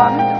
one